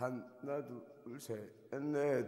하나 둘셋넷.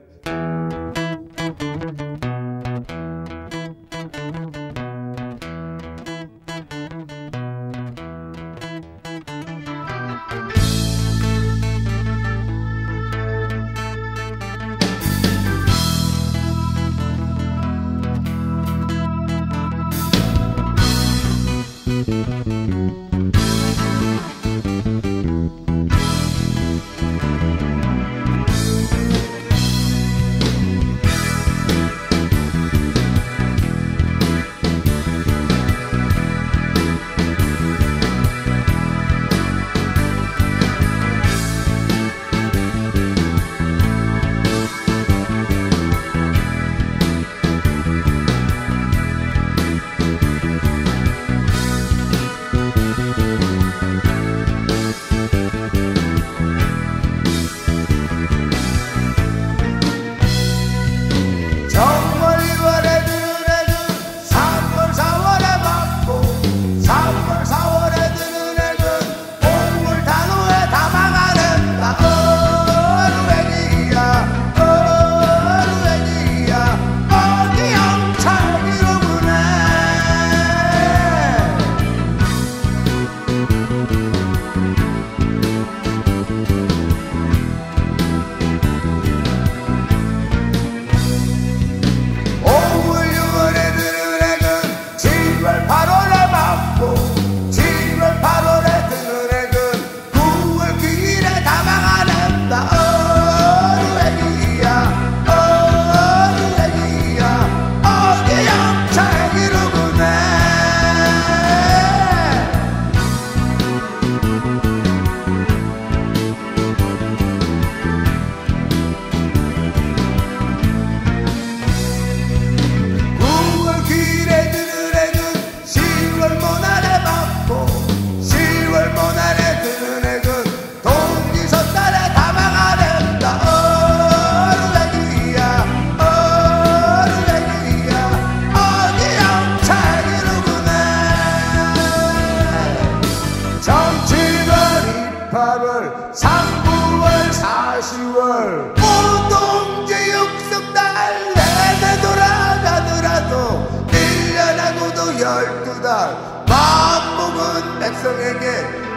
노동제 육성달 내내 돌아가더라도 1년하고도 열두 달. 마음 먹은 백성에게